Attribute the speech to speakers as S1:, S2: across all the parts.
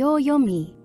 S1: 秒読み。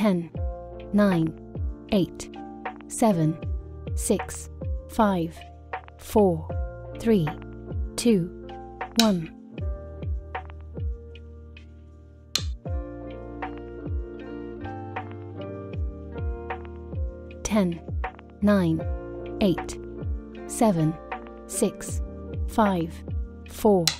S1: 10 9 8 7 6 5 4 3 2 1 10 9 8 7 6 5 4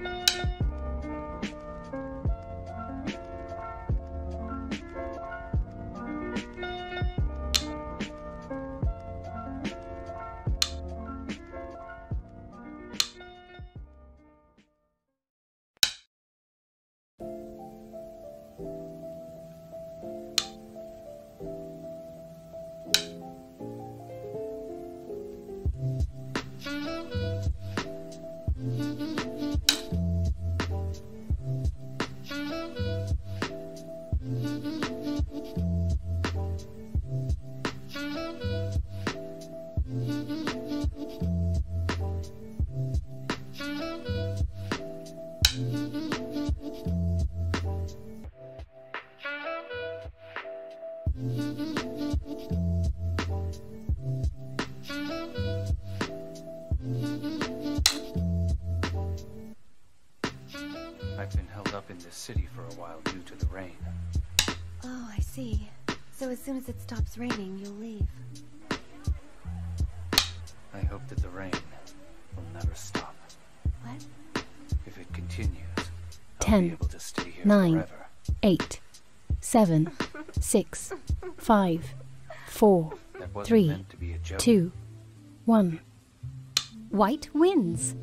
S2: stops raining, you'll leave.
S3: I hope that the rain will never stop.
S2: What?
S3: If it continues, I'll be able to stay here
S1: nine,
S3: forever.
S1: 8, 7, 6, 5, 4, three,
S3: meant to be a joke.
S1: 2, 1.
S4: White wins.